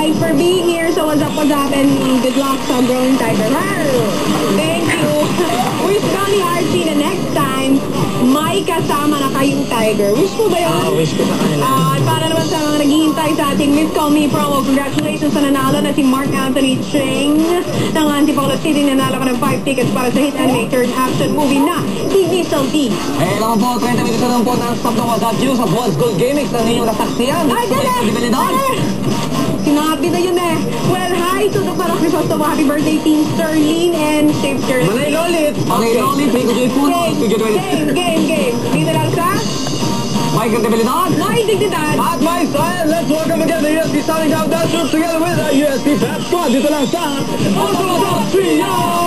guys for being here. So what's up, what's up, and good luck sa growing tiger. Thank you. Wish ka ni RC na next time, may kasama na kayong tiger. Wish mo ba yun? Ah, wish ko sa kanila. Ah, at para naman sa mga naghihintay sa ating Miss Call Me promo, congratulations sa nanalo na si Mark Anthony Cheng ng Antipolo City. Nanalo ka ng 5 tickets para sa hit animated action movie na si Diesel D. Eh, alam po, 30 minutos na lang po non-stop na WhatsApp news sa Boss Gold Gaming ng inyong nasaksiyan. Ay, dali! Dibilidor! Dali! Yun eh. Well, hi to the Parang Crisostomo. Happy birthday, Team Sterling and Safe Care. Manay Lolit! Okay, Lolit, Rico J. Puno, 20. game, game, game. Dito lang sa Michael Dibilidor! Naindigditan. At my style, let's welcome again the USP Sounding Down Dancers together with the USP Pep Squad. Dito lang sa Autodotria!